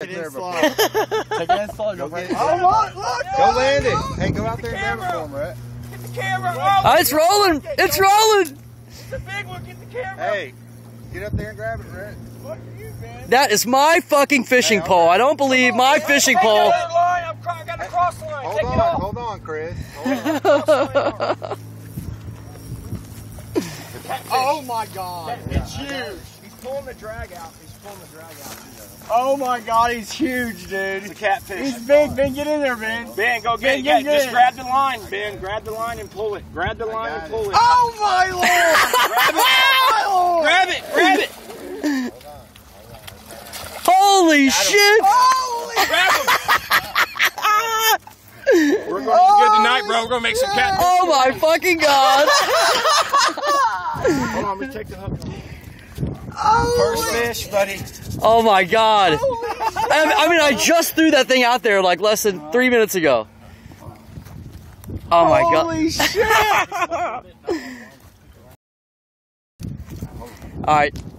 Take it in slow. Take it in slow. Go get it. Oh, look, look. Go land it. Hey, go out there and grab it for him, Rhett. Get the camera. Oh, Oh, it's rolling. It's rolling. the big one. Get the camera. Hey, get up there and grab it, Rhett. What are you, man? That is my fucking fishing Hey, pole. I don't believe my fishing Take pole. that line. I'm cro- I got the cross line. Hold Take on, it off. hold on, Chris. Hold on. Oh, my God. It's huge. He's pulling the drag out. He's pulling the drag out. Oh, my God. He's huge, dude. It's a catfish. He's big. Ben, get in there, Ben. Ben, go get it. Ben, Yeah, get just it. grab the line, Ben. Grab the line and pull it. Grab the line got and it. pull it. Oh, my Lord. Grab it. Grab it. Holy shit. Holy Grab him. We're going to eat good tonight, bro. We're going to make some cat. Oh my fucking god. Hold on, let me take the hook off. First fish, buddy. Oh my god. I I mean, I just threw that thing out there like less than three minutes ago. Oh my god. Holy shit. All right.